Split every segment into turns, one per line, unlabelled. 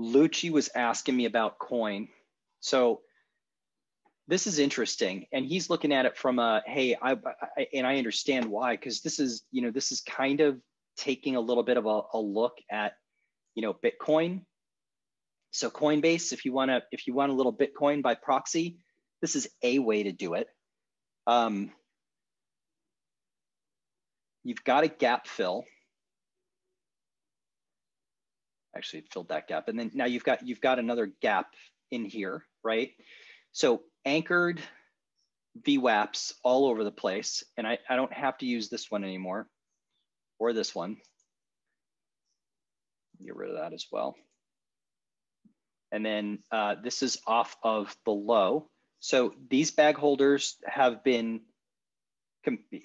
Lucci was asking me about coin. So this is interesting. And he's looking at it from a, hey, I, I and I understand why, because this is, you know, this is kind of taking a little bit of a, a look at, you know, Bitcoin. So Coinbase, if you want to, if you want a little Bitcoin by proxy, this is a way to do it. Um, you've got a gap fill actually filled that gap. And then now you've got you've got another gap in here, right? So anchored VWAPs all over the place. And I, I don't have to use this one anymore or this one. Get rid of that as well. And then uh, this is off of the low. So these bag holders have been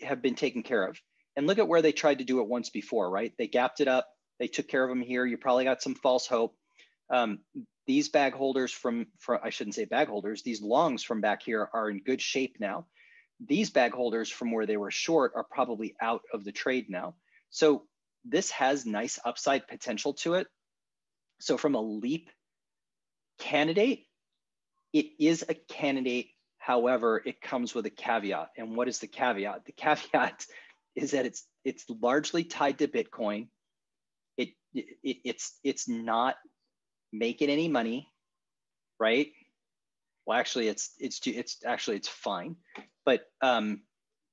have been taken care of. And look at where they tried to do it once before, right? They gapped it up, they took care of them here. You probably got some false hope. Um, these bag holders from, from, I shouldn't say bag holders, these longs from back here are in good shape now. These bag holders from where they were short are probably out of the trade now. So this has nice upside potential to it. So from a leap candidate, it is a candidate. However, it comes with a caveat. And what is the caveat? The caveat is that it's it's largely tied to Bitcoin it, it it's it's not making any money, right? Well, actually, it's it's it's actually it's fine, but um,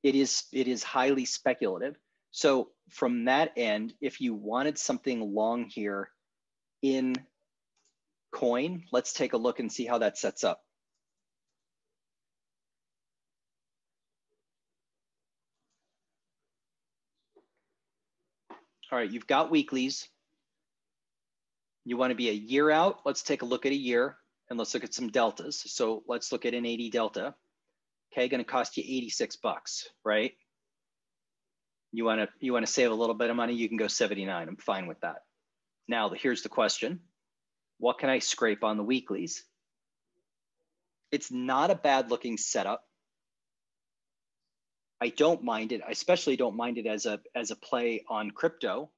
it is it is highly speculative. So from that end, if you wanted something long here in coin, let's take a look and see how that sets up. All right, you've got weeklies. You want to be a year out. Let's take a look at a year and let's look at some deltas. So let's look at an 80 delta. Okay, going to cost you 86 bucks, right? You want to you want to save a little bit of money, you can go 79. I'm fine with that. Now, here's the question. What can I scrape on the weeklies? It's not a bad looking setup. I don't mind it. I especially don't mind it as a as a play on crypto